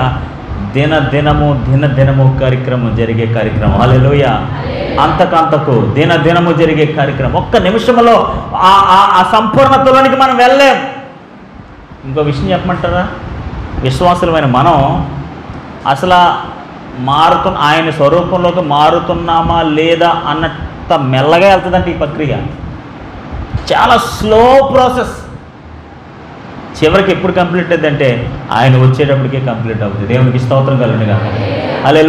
దిన దినము దిన దినము కార్యక్రమం జరిగే కార్యక్రమం. హల్లెలూయా అంతకంతకు దిన దినము జరిగే కార్యక్రమం. ఒక్క నిమిషంలో ఆ సంపూర్ణతలోనికి మనం వెళ్ళలేం. ఇంకో విషయం చెప్పమంటారా? విశ్వాసులమైన మనం అసలు మారుతు ఆయన స్వరూపంలోకి మారుతున్నామా లేదా అన్నంత మెల్లగా వెళ్తుందంటే ఈ ప్రక్రియ. చాలా స్లో ప్రాసెస్ చివరికి ఎప్పుడు కంప్లీట్ అయిందంటే ఆయన వచ్చేటప్పటికే కంప్లీట్ అవుతుంది దేవునికి స్తోత్రం కలండి కాక అలే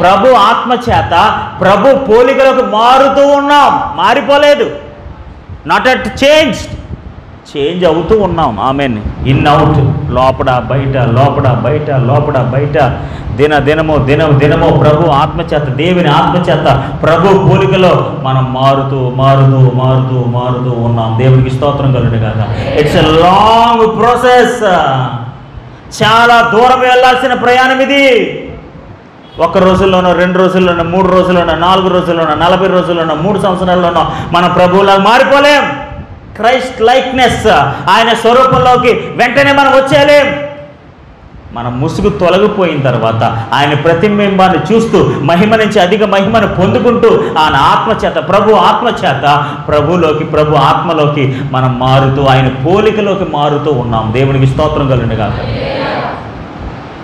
ప్రభు ఆత్మ చేత ప్రభు పోలికలకు మారుతూ ఉన్నాం. మారిపోలేదు. నాట్ అట్ చేంజ్ చేంజ్ అవుతూ ఉన్నాం. ఆమెన్. In out. లోపల బయట లోపల బయట లోపల బయట. దిన దినము దిన దినము ప్రభు ఆత్మచేత దేవుని ఆత్మచేత ప్రభు పోలికలో మనం మారుతూ మారుతూ మారుతూ మారుతూ ఉన్నాం. దేవునికి స్తోత్రం కలుగుతుంది కాక ఇట్స్ ఎ లాంగ్ ప్రాసెస్ చాలా దూరం వెళ్ళాల్సిన ప్రయాణం ఇది. ఒక రోజుల్లోనో రెండు రోజుల్లోనో మూడు రోజుల్లోనో నాలుగు రోజుల్లోనో నలభై రోజుల్లోనో మూడు సంవత్సరాల్లోనో మన ప్రభువులా మారిపోలేం. క్రైస్ట్ లైక్నెస్ ఆయన స్వరూపంలోకి వెంటనే మనం వచ్చేయలేం. మన ముసుగు తొలగిపోయిన తర్వాత ఆయన ప్రతిబింబాన్ని చూస్తూ మహిమ నుంచి అధిక మహిమను పొందుకుంటూ ఆయన ఆత్మచేత ప్రభు ఆత్మచేత ప్రభులోకి ప్రభు ఆత్మలోకి మనం మారుతూ ఆయన పోలికలోకి మారుతూ ఉన్నాం. దేవునికి స్తోత్రం కలిగిన కాక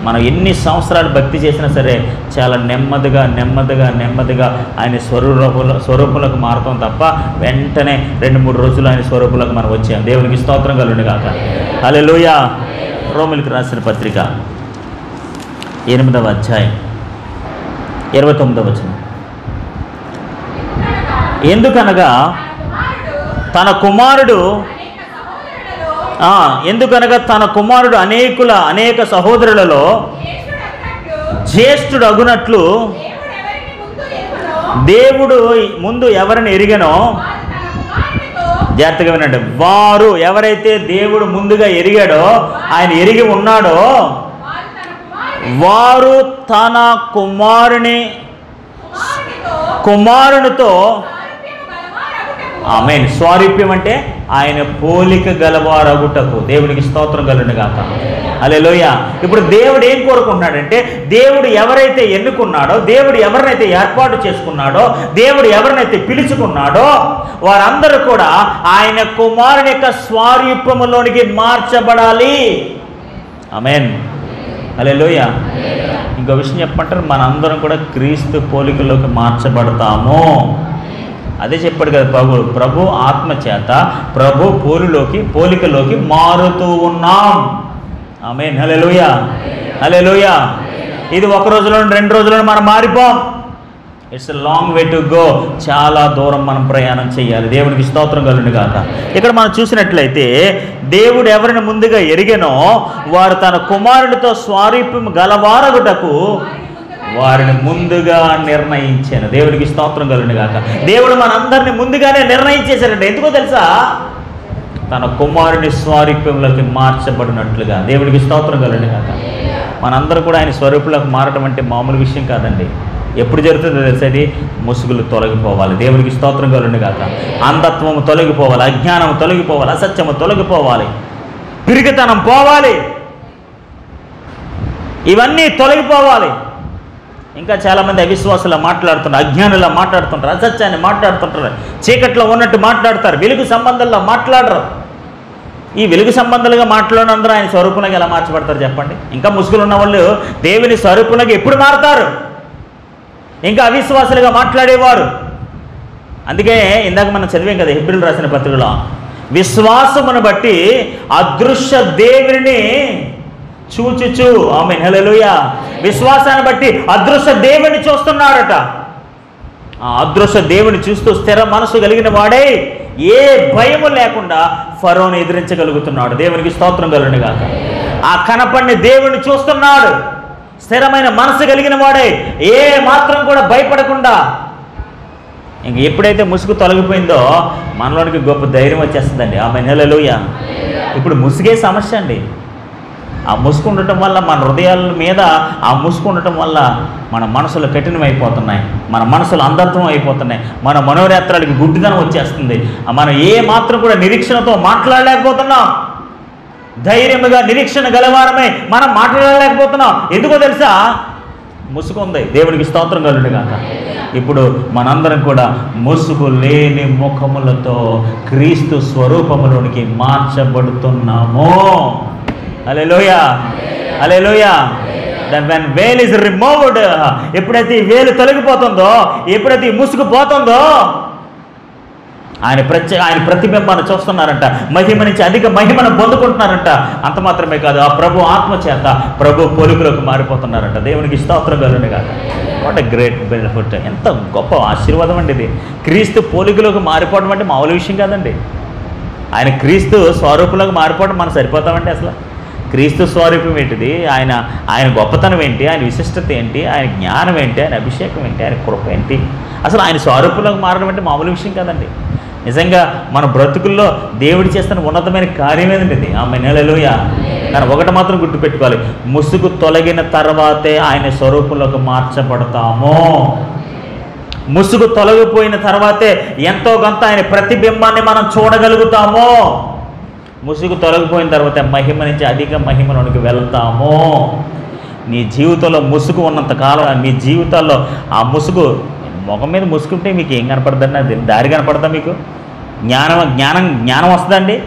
మనం ఎన్ని సంవత్సరాలు భక్తి చేసినా సరే చాలా నెమ్మదిగా నెమ్మదిగా నెమ్మదిగా ఆయన స్వరూపంలో స్వరూపులకు మారుతాం తప్ప వెంటనే రెండు మూడు రోజులు ఆయన స్వరూపులకు మనం వచ్చాం. దేవునికి స్తోత్రం కలుగును కాక హల్లెలూయా. రోమిలికి రాసిన పత్రిక ఎనిమిదవ అధ్యాయం ఇరవై తొమ్మిదవ వచనం. ఎందుకనగా తన కుమారుడు తన కుమారుడు అనేక సహోదరులలో ఆ, ఎందుకనగా తన కుమారుడు అనేకుల అనేక సహోదరులలో జ్యేష్ఠుడు అగునట్లు దేవుడు ముందు ఎవరిని ఎరిగనో జాగ్రత్తగా వినండి. వారు ఎవరైతే దేవుడు ముందుగా ఎరిగాడో ఆయన ఎరిగి ఉన్నాడో వారు తన కుమారుని కుమారునితో ఆమెన్. స్వారూప్యం అంటే ఆయన పోలిక గలవారగుటకు. దేవునికి స్తోత్రం కలుగును గాక. అలే ఇప్పుడు దేవుడు ఏం కోరుకున్నాడంటే దేవుడు ఎవరైతే ఎన్నుకున్నాడో దేవుడు ఎవరినైతే ఏర్పాటు చేసుకున్నాడో దేవుడు ఎవరినైతే పిలుచుకున్నాడో వారందరూ కూడా ఆయన కుమారుని యొక్క స్వారూప్యములోనికి మార్చబడాలి. ఆమెన్. అలే ఇంకో విషయం చెప్పమంటారు మనందరం కూడా క్రీస్తు పోలికలోకి మార్చబడతాము. అదే చెప్పాడు కదా ప్రభు. ప్రభు ఆత్మ చేత ప్రభు పోలిలోకి పోలికలోకి మారుతూ ఉన్నాం. ఆమె హలెలుయ హలెలుయ ఇది ఒక రోజులో రెండు రోజుల్లో మనం మారిపోం. It's long way to go చాలా దూరం మనం ప్రయాణం చేయాలి. దేవునికి స్తోత్రం కలుగును కాక ఇక్కడ మనం చూసినట్లయితే దేవుడు ఎవరిని ముందుగా ఎరిగెనో వారు తన కుమారుడితో స్వారీప్యం గలవారగుటకు వారిని ముందుగా నిర్ణయించాను. దేవుడికి స్తోత్రం కలుగును కాక దేవుడు మనందరిని ముందుగానే నిర్ణయించేశారండి ఎందుకో తెలుసా? తన కుమారుని స్వారూప్యంలోకి మార్చబడినట్లుగా. దేవుడికి స్తోత్రం కలుగును కాక మనందరూ కూడా ఆయన స్వరూపులకు మారటం అంటే మామూలు విషయం కాదండి. ఎప్పుడు జరుగుతుందో తెలిసేది ముసుగులు తొలగిపోవాలి. దేవుడికి స్తోత్రం కలుగును కాక అంధత్వము తొలగిపోవాలి. అజ్ఞానం తొలగిపోవాలి. అసత్యము తొలగిపోవాలి. పిరిగితనం పోవాలి. ఇవన్నీ తొలగిపోవాలి. ఇంకా చాలామంది అవిశ్వాసులు మాట్లాడుతుంటారు అజ్ఞానులా మాట్లాడుతుంటారు అసత్యాన్ని మాట్లాడుతుంటారు చీకట్లో ఉన్నట్టు మాట్లాడతారు వెలుగు సంబంధంలో మాట్లాడరు. ఈ వెలుగు సంబంధాలుగా మాట్లాడినందరూ ఆయన స్వరూపులకు ఎలా మార్చబడతారు చెప్పండి? ఇంకా ముసుగులు ఉన్న వాళ్ళు దేవుని స్వరూపులకు ఎప్పుడు మారుతారు? ఇంకా అవిశ్వాసులుగా మాట్లాడేవారు. అందుకే ఇందాక మనం చదివాం కదా హిబ్రిల్ రాసిన పత్రికలో విశ్వాసమును బట్టి అదృశ్య దేవుని చూచుచు. ఆమె హెలలుయ విశ్వాసాన్ని బట్టి అదృశ్య దేవుని చూస్తున్నాడట. ఆ అదృశ్య దేవుని చూస్తూ స్థిర మనసు కలిగిన వాడే ఏ భయము లేకుండా ఫరోని ఎదిరించగలుగుతున్నాడు. దేవునికి స్తోత్రం కలుగును గాక. ఆ కనపడిన దేవుని చూస్తున్నాడు. స్థిరమైన మనసు కలిగిన వాడే ఏ మాత్రం కూడా భయపడకుండా. ఇంక ఎప్పుడైతే ముసుగు తొలగిపోయిందో మనలోనికి గొప్ప ధైర్యం వచ్చేస్తుందండి. ఆమె నెలలుయ ఇప్పుడు ముసుగే సమస్య అండి. ఆ ముసుగుండటం వల్ల మన హృదయాల మీద ఆ ముసుగుండటం వల్ల మన మనసులు కఠినమైపోతున్నాయి. మన మనసులు అంధత్వం అయిపోతున్నాయి. మన మనోరేత్రాలకి గుడ్డిదనం వచ్చేస్తుంది. మనం ఏ మాత్రం కూడా నిరీక్షణతో మాట్లాడలేకపోతున్నాం. ధైర్యముగా నిరీక్షణ గలవారమే మనం మాట్లాడలేకపోతున్నాం. ఎందుకో తెలుసా? ముసుగుంది దేవునికి స్తోత్రం కలుడు కాక ఇప్పుడు మనందరం కూడా ముసుగు లేని ముఖములతో క్రీస్తు స్వరూపములోనికి మార్చబడుతున్నాము. Hallelujah hallelujah that when veil is removed ఎప్పుడైతే ఈ వేలు తొలగిపోతుందో ఎప్పుడైతే ఈ ముసుగు పోతుందో ఆయన ప్రత్యే ఆయన ప్రతిబింబాన్ని చూస్తున్నారంట. మహిమ నుంచి అధిక మహిమను పొందుకుంటున్నారంట. అంత మాత్రమే కాదు ఆ ప్రభు ఆత్మ చేత ప్రభు పొలుకులకు మారిపోతున్నారంట. దేవునికి స్తోత్రం కలుగుని కాదు వాట్ ఎ గ్రేట్ బెనిఫిట్ ఎంత గొప్ప ఆశీర్వాదం అండి ఇది. క్రీస్తు పోలికలోకి మారిపోవడం అంటే మామూలు విషయం కాదండి. ఆయన క్రీస్తు స్వరూపంలోకి మారిపోవడం మనం సరిపోతామండి అసలు. క్రీస్తు స్వరూపం ఏంటిది? ఆయన ఆయన గొప్పతనం ఏంటి? ఆయన విశిష్టత ఏంటి? ఆయన జ్ఞానం ఏంటి? ఆయన అభిషేకం ఏంటి? ఆయన కృప ఏంటి? అసలు ఆయన స్వరూపంలోకి మారడం అంటే మామూలు విషయం కాదండి. నిజంగా మన బ్రతుకుల్లో దేవుడు చేస్తున్న ఉన్నతమైన కార్యం ఏదండి ఇది ఆమె నెలలోయ కానీ ఒకటి మాత్రం గుర్తుపెట్టుకోవాలి. ముసుగు తొలగిన తర్వాతే ఆయన స్వరూపంలోకి మార్చబడతాము. ముసుగు తొలగిపోయిన తర్వాతే ఎంతో కొంత ఆయన ప్రతిబింబాన్ని మనం చూడగలుగుతాము. ముసుగు తొలగిపోయిన తర్వాత మహిమ నుంచి అధిక మహిమలోనికి వెళ్తాము. నీ జీవితంలో ముసుగు ఉన్నంత కాలం మీ జీవితాల్లో ఆ ముసుగు ముఖం మీద ముసుగుంటే మీకు ఏం కనపడదండి? అది దారి కనపడదా మీకు? జ్ఞానం జ్ఞానం జ్ఞానం వస్తుందండి?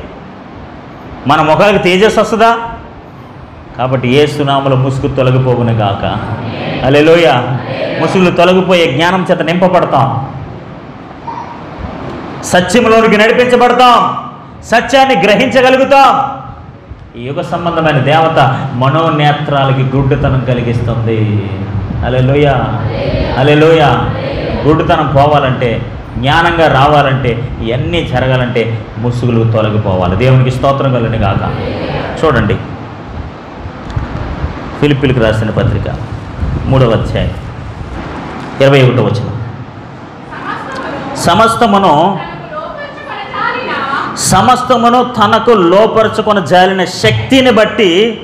మన ముఖాలకు తేజస్సు వస్తుందా? కాబట్టి ఏ సునామలో ముసుగు తొలగిపోవును గాక. అలెలోయ ముసుగులు తొలగిపోయే జ్ఞానం చేత నింపబడతాం. సత్యంలోనికి నడిపించబడతాం. సత్యాన్ని గ్రహించగలుగుతాం. ఈ యుగ సంబంధమైన దేవత మనోనేత్రాలకి గుడ్డుతనం కలిగిస్తుంది. అలెలోయ అలెలోయ గుడ్డుతనం పోవాలంటే జ్ఞానంగా రావాలంటే ఇవన్నీ జరగాలంటే ముసుగులు తొలగిపోవాలి. దేవునికి స్తోత్రం కలిగిన కాక చూడండి. ఫిలిపిలకు రాసిన పత్రిక మూడవ అధ్యాయం. ఇరవై ఒకటో వచ్చిన సమస్తమును సమస్తమును తనకు లోపరుచుకొని జాలిన శక్తిని బట్టి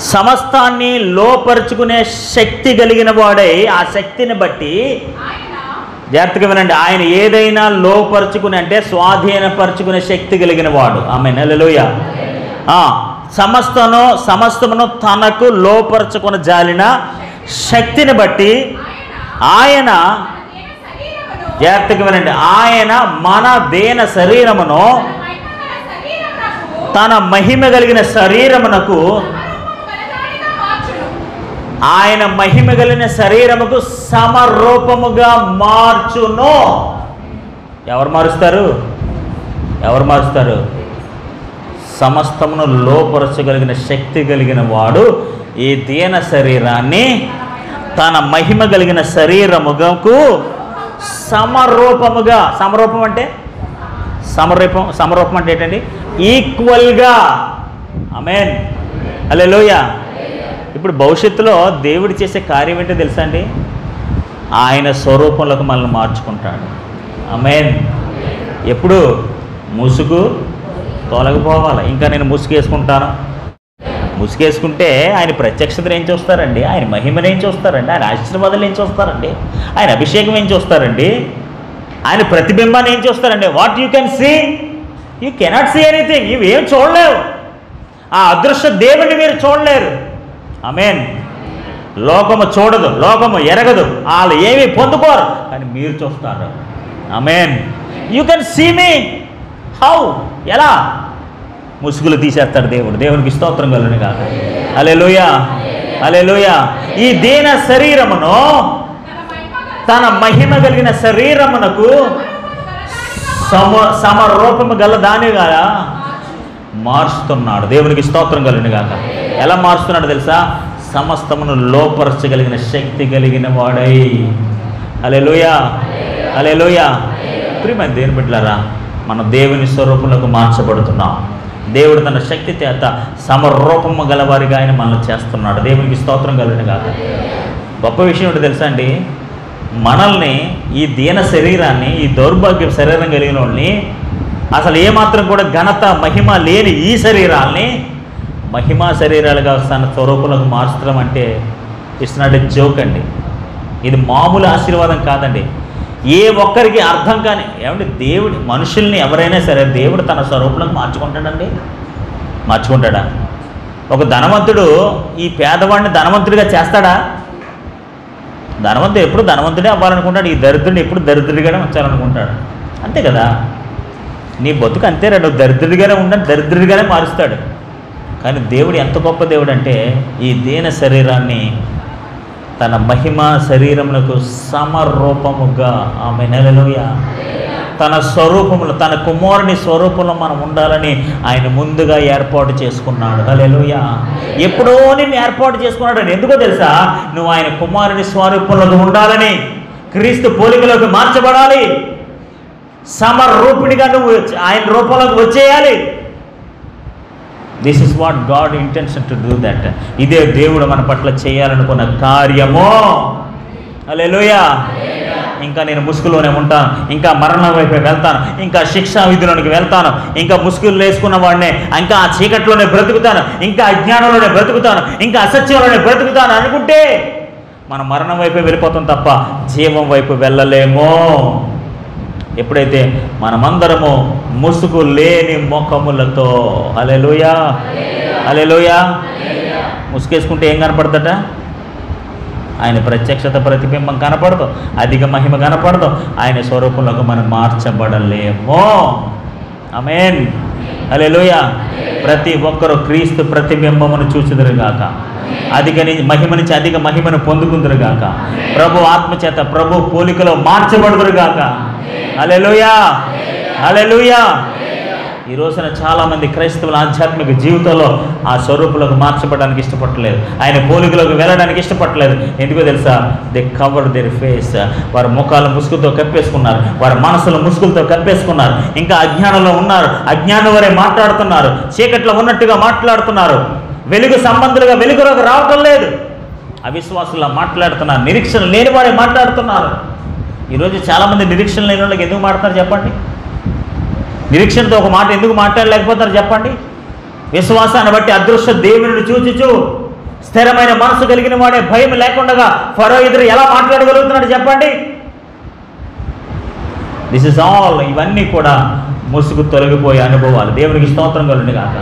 సమస్తాన్ని లోపరుచుకునే శక్తి కలిగిన వాడై ఆ శక్తిని బట్టి ఆయన జాగ్రత్తగా వినండి. ఆయన ఏదైనా లోపరుచుకుని అంటే స్వాధీనపరుచుకునే శక్తి కలిగిన వాడు. ఆమె నెలలోయ సమస్తను సమస్తమును తనకు లోపరుచుకుని జాలిన శక్తిని బట్టి ఆయన ఆయన మన దేన శరీరమును జాగ్రత్తగా వినండి. ఆయన మన దేన శరీరమును తన మహిమ కలిగిన శరీరమునకు ఆయన మహిమ కలిగిన శరీరముకు సమరూపముగా మార్చును. ఎవరు మారుస్తారు? ఎవరు మారుస్తారు? సమస్తమును లోపరచగలిగిన శక్తి కలిగిన వాడు ఈ దీన శరీరాన్ని తన మహిమ కలిగిన శరీరముకు సమరూపముగా. సమరూపం అంటే? సమరూపం సమరూపం అంటే ఏంటండి? ఈక్వల్గా అమెన్ అలే ఇప్పుడు భవిష్యత్తులో దేవుడు చేసే కార్యం ఏంటో తెలుసా అండి? ఆయన స్వరూపంలోకి మనల్ని మార్చుకుంటాడు. అమెన్ ఎప్పుడు? ముసుగు తొలగిపోవాలి ఇంకా నేను ముసుగేసుకుంటాను ముసుగేసుకుంటే ఆయన ప్రత్యక్షతను ఏం చూస్తారండి? ఆయన మహిమను ఏం చూస్తారండి? ఆయన ఆశీర్వాదాలు ఏం చూస్తారండి? ఆయన అభిషేకం ఏం చూస్తారండి? ఆయన ప్రతిబింబాన్ని ఏం చూస్తారండి? What you can see you cannot see anything ఇవేం చూడలేవు ఆ అదృశ్య దేవుని మీరు చూడలేరు. ఆమెన్ లోకము చూడదు లోకము ఎరగదు. వాళ్ళు ఏమీ పొందుకోరు కానీ మీరు చూస్తారు. Amen you can see me how ఎలా? ముసుగులు తీసేస్తాడు దేవుడు. దేవునికి స్తోత్రం కలను కాక అలే లోయ అలే లోయ ఈ దీన శరీరమును తన మహిమ కలిగిన శరీరమునకు సమ సమరూపము గల దాని కదా మారుస్తున్నాడు. దేవునికి స్తోత్రం కలిగిన గాక. ఎలా మారుస్తున్నాడు తెలుసా? సమస్తమును లోపరచగలిగిన శక్తి కలిగిన వాడై. అలే లోయ అలే లోయ ప్రియమైన దేని బిడ్డలారా మన దేవుని స్వరూపంలోకి మార్చబడుతున్నాం. దేవుడు తన శక్తి చేత సమరూపము గలవారిగా ఆయన మనల్ని చేస్తున్నాడు. దేవునికి స్తోత్రం కలిగిన కాదు గొప్ప విషయం ఏంటి తెలుసా అండి? మనల్ని ఈ దీన శరీరాన్ని ఈ దౌర్భాగ్య శరీరం కలిగిన వాళ్ళని అసలు ఏమాత్రం కూడా ఘనత మహిమ లేని ఈ శరీరాల్ని మహిమా శరీరాలుగా తన స్వరూపులకు మార్చడం అంటే ఇట్స్ నాట్ జోక్ అండి. ఇది మామూలు ఆశీర్వాదం కాదండి. ఏ ఒక్కరికి అర్థం కానీ ఏమంటే దేవుడి మనుషుల్ని ఎవరైనా సరే దేవుడు తన స్వరూపంలో మార్చుకుంటాడండి? మార్చుకుంటాడా? ఒక ధనవంతుడు ఈ పేదవాడిని ధనవంతుడిగా చేస్తాడా? ధనవంతుడు ఎప్పుడు ధనవంతుడే అవ్వాలనుకుంటాడు? ఈ దరిద్రుడిని ఎప్పుడు దరిద్రుడిగానే ఉంచాలనుకుంటాడు? అంతే కదా? నీ బతుకు అంతేరా నువ్వు దరిద్రుడిగానే ఉండని దరిద్రుడిగానే మారుస్తాడు. కానీ దేవుడు ఎంత గొప్ప దేవుడు అంటే ఈ దీన శరీరాన్ని తన మహిమ శరీరములకు సమరూపముగా. ఆమె నెలలోయ తన స్వరూపములు తన కుమారుని స్వరూపంలో మనం ఉండాలని ఆయన ముందుగా ఏర్పాటు చేసుకున్నాడు. హల్లెలూయా. ఎప్పుడో నేను ఏర్పాటు చేసుకున్నాడు అని ఎందుకో తెలుసా? నువ్వు ఆయన కుమారుని స్వరూపంలో ఉండాలని క్రీస్తు పోలికలోకి మార్చబడాలి. సమరూపిణిగా నువ్వు ఆయన రూపంలోకి వచ్చేయాలి. This is what God intention to do that ఇదే దేవుడు మన పట్ల చేయాలనుకున్న కార్యము. అలెలుయా ఇంకా నేను ముసుగులోనే ఉంటాను ఇంకా మరణం వైపు వెళ్తాను. ఇంకా శిక్షా విధులోనికి వెళ్తాను. ఇంకా ముసుగులు వేసుకున్న వాడినే ఇంకా ఆ చీకట్లోనే బ్రతుకుతాను. ఇంకా అజ్ఞానంలోనే బ్రతుకుతాను. ఇంకా అసత్యంలోనే బ్రతుకుతాను అనుకుంటే మన మరణం వైపే వెళ్ళిపోతాం తప్ప జీవం వైపు వెళ్ళలేమో. ఎప్పుడైతే మనమందరము ముసుగు లేని ముఖములతో. అలెలుయా అలెలుయా ముసుగేసుకుంటే ఏం కనపడదట? ఆయన ప్రత్యక్షత ప్రతిబింబం కనపడదు. అధిక మహిమ కనపడదు. ఆయన స్వరూపంలోకి మనం మార్చబడలేమో. అమేన్ అలెలుయా ప్రతి ఒక్కరూ క్రీస్తు ప్రతిబింబమును చూచుదురుగాక. అధిక మహిమ నుంచి అధిక మహిమను పొందుకుందురుగాక. ప్రభు ఆత్మచేత ప్రభు పోలికలో మార్చబడుదురుగాక. అలెలుయా హలెలుయా ఈ రోజున చాలామంది క్రైస్తవుల ఆధ్యాత్మిక జీవితంలో ఆ స్వరూపులకు మార్చబడడానికి ఇష్టపడలేదు ఆయన పోలికలోకి వెళ్ళడానికి ఇష్టపడలేదు ఎందుకో తెలుసా? దే కవర్ దేర్ ఫేస్ వారి ముఖాలు ముసుగుతో కప్పేసుకున్నారు. వారి మనసులు ముసుగులతో కప్పేసుకున్నారు. ఇంకా అజ్ఞానంలో ఉన్నారు. అజ్ఞానం వరే మాట్లాడుతున్నారు. చీకట్లో ఉన్నట్టుగా మాట్లాడుతున్నారు. వెలుగు సంబంధులుగా వెలుగులోకి రావటం లేదు. అవిశ్వాసులా మాట్లాడుతున్నారు. నిరీక్షణ లేని వారే మాట్లాడుతున్నారు ఈరోజు చాలామంది నిరీక్షణ లేని వాళ్ళకి ఎందుకు మాట్లాడతారు చెప్పండి? నిరీక్షణతో ఒక మాట ఎందుకు మాట్లాడలేకపోతారు చెప్పండి? విశ్వాసాన్ని బట్టి అదృశ్య దేవుని చూచుచు స్థిరమైన మనసు కలిగిన వాడే భయం లేకుండా ఫరో ఎదురు ఎలా మాట్లాడగలుగుతున్నాడు చెప్పండి? దిస్ ఇస్ ఆల్ ఇవన్నీ కూడా ముసుగు తొలగిపోయే అనుభవాలు. దేవునికి స్తోత్రం కలుగును కాక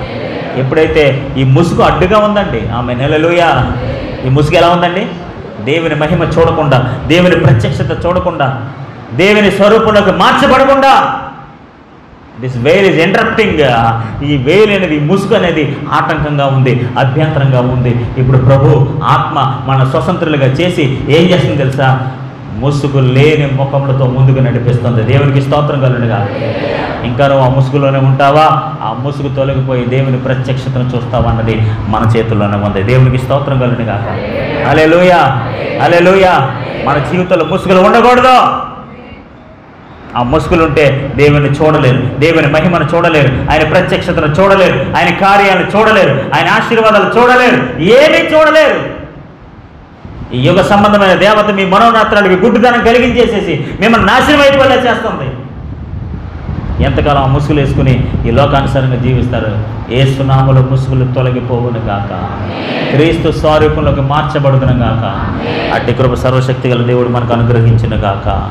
ఎప్పుడైతే ఈ ముసుగు అడ్డుగా ఉందండి ఆమె నెలలుయా ఈ ముసుగు ఎలా ఉందండి? దేవుని మహిమ చూడకుండా దేవుని ప్రత్యక్షత చూడకుండా దేవుని స్వరూపంలోకి మార్చబడకుండా దిస్ వేల్ ఈజ్ ఇంటరప్టింగ్ ఈ వేల్ అనేది ముసుగు అనేది ఆటంకంగా ఉంది అభ్యంతరంగా ఉంది. ఇప్పుడు ప్రభు ఆత్మ మన స్వతంత్రులుగా చేసి ఏం చేస్తుంది తెలుసా? ముసుగు లేని ముఖములతో ముందుకు నడిపిస్తుంది. దేవునికి స్తోత్రం కలుగునుగా. ఇంకా నువ్వు ఆ ముసుగులోనే ఉంటావా? ఆ ముసుగు తొలగిపోయి దేవుని ప్రత్యక్షతను చూస్తావా అన్నది మన చేతుల్లోనే ఉంది. దేవునికి స్తోత్రం కలుగునుగా. అలే లూయా అలే లూయా మన జీవితంలో ముసుగులు ఉండకూడదు. ఆ ముసుగులు ఉంటే దేవుని చూడలేరు దేవుని మహిమను చూడలేరు ఆయన ప్రత్యక్షతను చూడలేరు ఆయన కార్యాలను చూడలేరు ఆయన ఆశీర్వాదాలు చూడలేరు ఏమీ చూడలేరు. ఈ యుగ సంబంధమైన దేవత మీ మనోనాత్రాలకి గుడ్డుదనం కలిగించేసేసి మిమ్మల్ని నాశనం అయిపోయేలా చేస్తుంది. ఎంతకాలం ఆ ముసుగులు వేసుకుని ఈ లోకానుసారంగా జీవిస్తారు? ఏ సునాములు ముసుగులు తొలగిపోవును గాక. క్రీస్తు స్వరూపంలోకి మార్చబడుదును గాక. అట్టి కృప సర్వశక్తి గల దేవుడు మనకు అనుగ్రహించిన గాక.